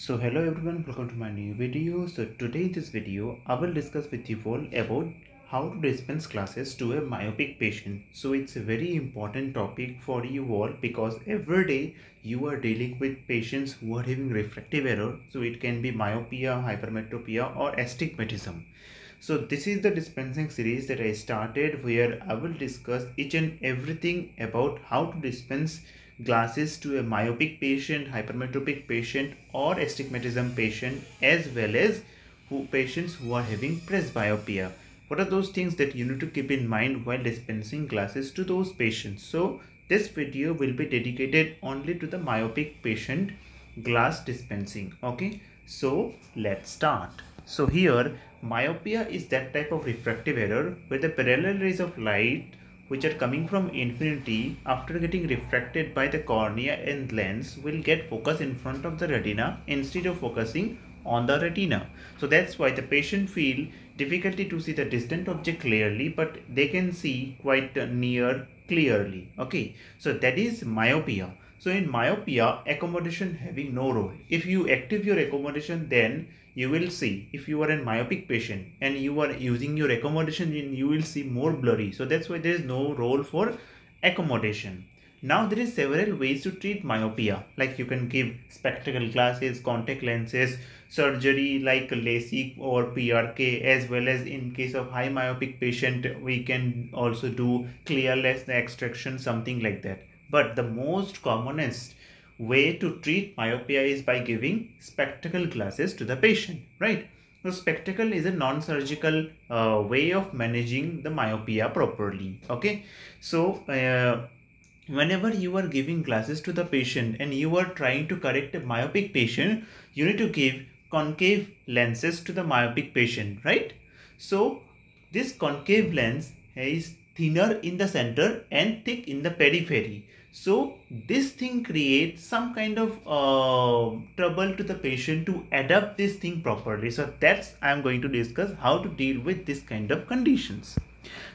So hello everyone, welcome to my new video. So today in this video, I will discuss with you all about how to dispense glasses to a myopic patient. So it's a very important topic for you all because every day you are dealing with patients who are having refractive error. So it can be myopia, hypermetropia or astigmatism. So this is the dispensing series that I started where I will discuss each and everything about how to dispense glasses to a myopic patient, hypermetropic patient or astigmatism patient as well as who patients who are having presbyopia. What are those things that you need to keep in mind while dispensing glasses to those patients? So this video will be dedicated only to the myopic patient glass dispensing. Okay, so let's start. So here myopia is that type of refractive error where the parallel rays of light which are coming from infinity after getting refracted by the cornea and lens will get focus in front of the retina instead of focusing on the retina. So that's why the patient feel difficulty to see the distant object clearly but they can see quite near clearly. Okay, so that is myopia. So in myopia, accommodation having no role. If you active your accommodation, then you will see if you are a myopic patient and you are using your accommodation, you will see more blurry. So that's why there is no role for accommodation. Now there is several ways to treat myopia like you can give spectacle glasses, contact lenses, surgery like LASIK or PRK as well as in case of high myopic patient we can also do clear lens extraction something like that. But the most commonest way to treat myopia is by giving spectacle glasses to the patient, right? So spectacle is a non-surgical uh, way of managing the myopia properly, okay? So uh, whenever you are giving glasses to the patient and you are trying to correct a myopic patient, you need to give concave lenses to the myopic patient, right? So this concave lens is thinner in the center and thick in the periphery. So this thing creates some kind of uh, trouble to the patient to adapt this thing properly. So that's I'm going to discuss how to deal with this kind of conditions.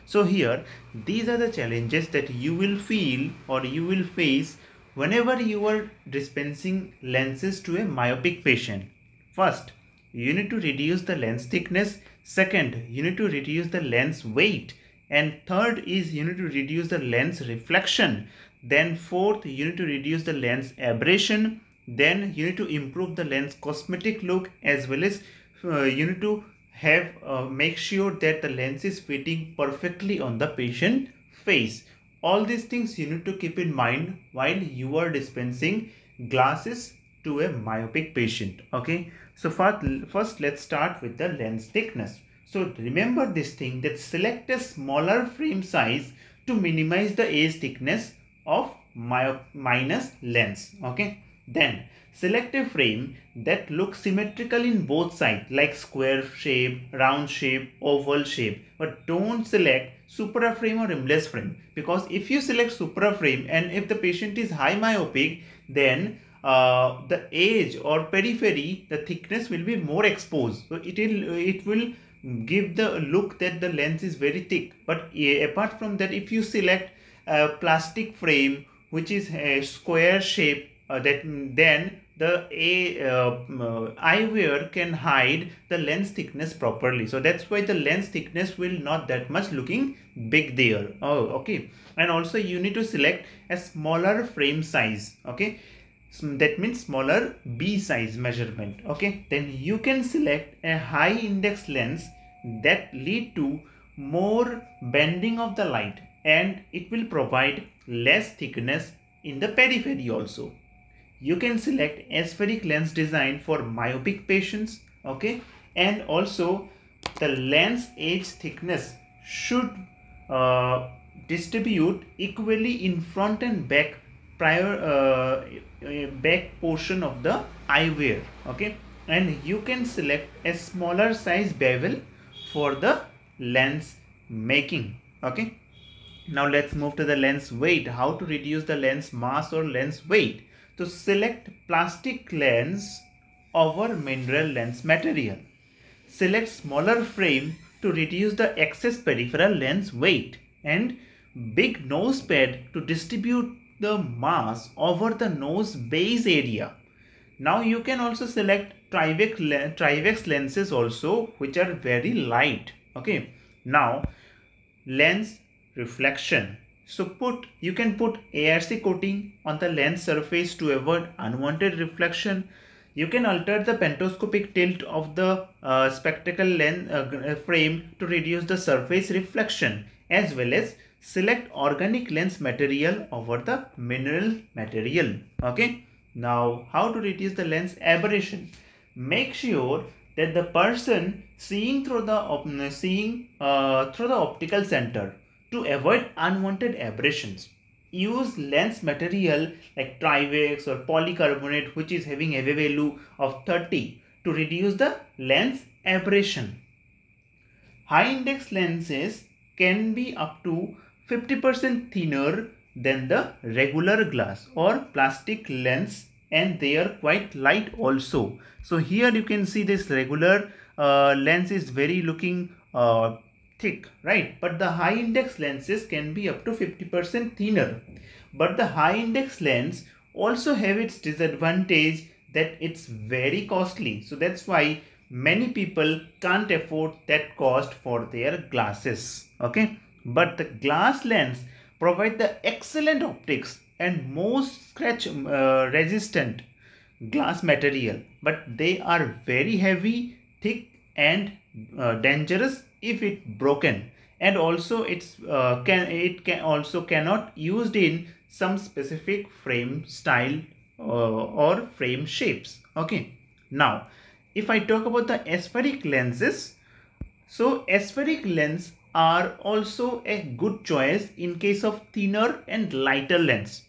So here these are the challenges that you will feel or you will face whenever you are dispensing lenses to a myopic patient. First, you need to reduce the lens thickness. Second, you need to reduce the lens weight. And third is you need to reduce the lens reflection. Then fourth, you need to reduce the lens aberration. Then you need to improve the lens cosmetic look as well as uh, you need to have uh, make sure that the lens is fitting perfectly on the patient face. All these things you need to keep in mind while you are dispensing glasses to a myopic patient. Okay. So first, first let's start with the lens thickness. So remember this thing that select a smaller frame size to minimize the edge thickness of minus lens okay? Then select a frame that looks symmetrical in both sides like square shape round shape oval shape. But don't select supra frame or rimless frame because if you select supra frame and if the patient is high myopic then uh, the edge or periphery the thickness will be more exposed. So it will it will give the look that the lens is very thick. But uh, apart from that if you select a plastic frame which is a square shape uh, that then the a uh, uh, eyewear can hide the lens thickness properly. So that's why the lens thickness will not that much looking big there. Oh okay. And also you need to select a smaller frame size okay? So that means smaller b size measurement okay? Then you can select a high index lens that lead to more bending of the light and it will provide less thickness in the periphery also. You can select aspheric lens design for myopic patients okay? And also the lens edge thickness should uh, distribute equally in front and back prior uh, back portion of the eyewear okay? And you can select a smaller size bevel for the lens making okay now let's move to the lens weight. How to reduce the lens mass or lens weight. To select plastic lens over mineral lens material. Select smaller frame to reduce the excess peripheral lens weight and big nose pad to distribute the mass over the nose base area. now you can also select trivex, trivex lenses also which are very light okay now lens reflection. So put you can put ARC coating on the lens surface to avoid unwanted reflection. You can alter the pantoscopic tilt of the uh, spectacle lens uh, frame to reduce the surface reflection as well as select organic lens material over the mineral material. Okay? Now how to reduce the lens aberration? Make sure that the person seeing through the seeing uh, through the optical center to avoid unwanted aberrations use lens material like Trivex or polycarbonate which is having a value of 30 to reduce the lens aberration. High index lenses can be up to 50% thinner than the regular glass or plastic lens and they are quite light also. So here you can see this regular uh, lens is very looking uh, thick, right? But the high index lenses can be up to 50% thinner. But the high index lens also have its disadvantage that it's very costly. So that's why many people can't afford that cost for their glasses. Okay. But the glass lens provide the excellent optics and most scratch uh, resistant glass material. But they are very heavy, thick and uh, dangerous if it broken. And also it's uh, can it can also cannot used in some specific frame style uh, or frame shapes. Okay. Now if i talk about the aspheric lenses so aspheric lens are also a good choice in case of thinner and lighter lens.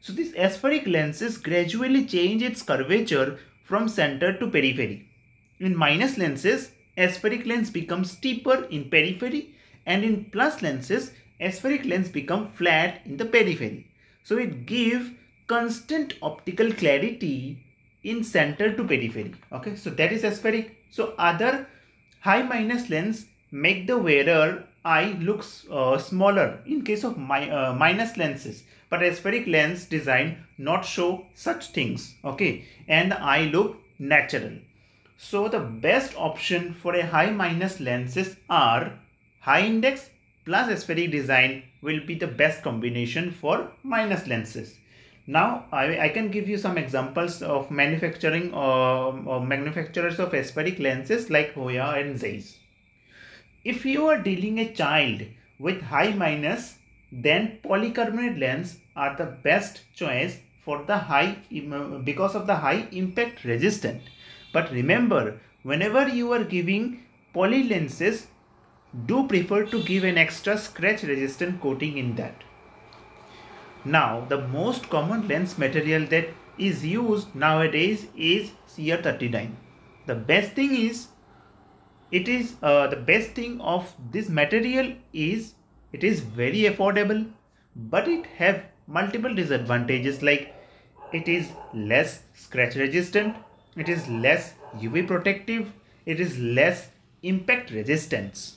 So these aspheric lenses gradually change its curvature from center to periphery. In minus lenses aspheric lens becomes steeper in periphery and in plus lenses, aspheric lens become flat in the periphery. So it gives constant optical clarity in center to periphery. Okay, so that is aspheric. So other high minus lens make the wearer eye looks uh, smaller in case of uh, minus lenses but aspheric lens design not show such things okay and the eye look natural so the best option for a high minus lenses are high index plus aspheric design will be the best combination for minus lenses. Now I, I can give you some examples of manufacturing uh, uh, manufacturers of aspheric lenses like Hoya and Zeiss. If you are dealing a child with high minus then polycarbonate lens are the best choice for the high because of the high impact resistant but remember, whenever you are giving poly lenses, do prefer to give an extra scratch resistant coating in that. Now, the most common lens material that is used nowadays is CR39. The best thing is, it is uh, the best thing of this material is it is very affordable, but it have multiple disadvantages like it is less scratch resistant it is less UV protective, it is less impact resistance.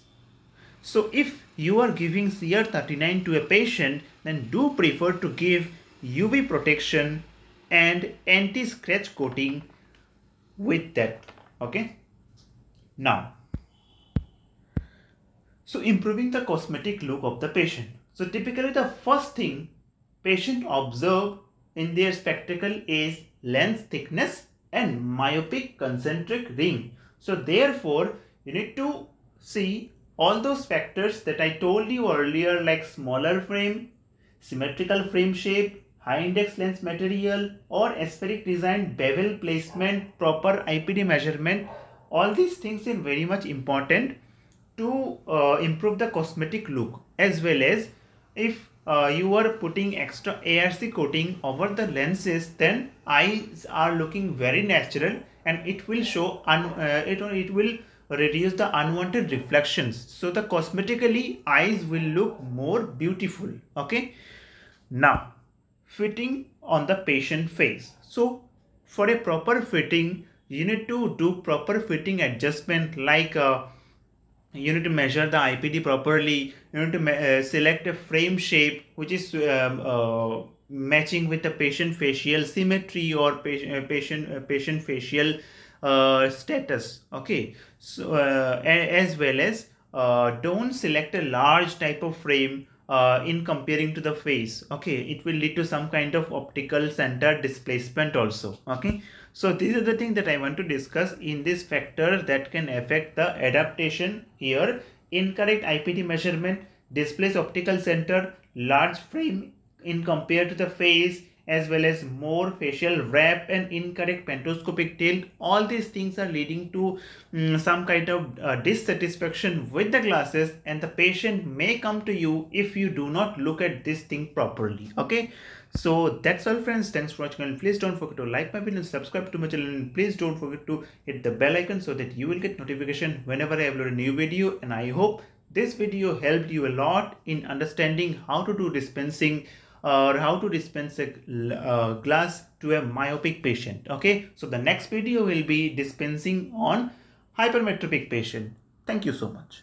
So if you are giving CR39 to a patient, then do prefer to give UV protection and anti-scratch coating with that. Okay. Now, so improving the cosmetic look of the patient. So typically the first thing patient observe in their spectacle is lens thickness and myopic concentric ring. So therefore, you need to see all those factors that I told you earlier like smaller frame, symmetrical frame shape, high index lens material or aspheric design, bevel placement, proper IPD measurement. All these things are very much important to uh, improve the cosmetic look as well as if uh, you are putting extra ARC coating over the lenses then eyes are looking very natural and it will show un uh, it, it will reduce the unwanted reflections. So the cosmetically eyes will look more beautiful. Okay? Now fitting on the patient face. So for a proper fitting you need to do proper fitting adjustment like uh, you need to measure the IPD properly. You need to uh, select a frame shape which is um, uh, matching with the patient facial symmetry or patient uh, patient, uh, patient facial uh, status. Okay. So uh, as well as uh, don't select a large type of frame uh, in comparing to the face. Okay. It will lead to some kind of optical center displacement also. Okay so these are the things that i want to discuss in this factor that can affect the adaptation here incorrect IPD measurement displace optical center large frame in compared to the face as well as more facial wrap and incorrect pantoscopic tilt. All these things are leading to um, some kind of uh, dissatisfaction with the glasses and the patient may come to you if you do not look at this thing properly. Okay. So that's all friends. Thanks for watching and please don't forget to like my video subscribe to my channel. And please don't forget to hit the bell icon so that you will get notification whenever I upload a new video. And I hope this video helped you a lot in understanding how to do dispensing or how to dispense a uh, glass to a myopic patient. Okay? So the next video will be dispensing on hypermetropic patient. Thank you so much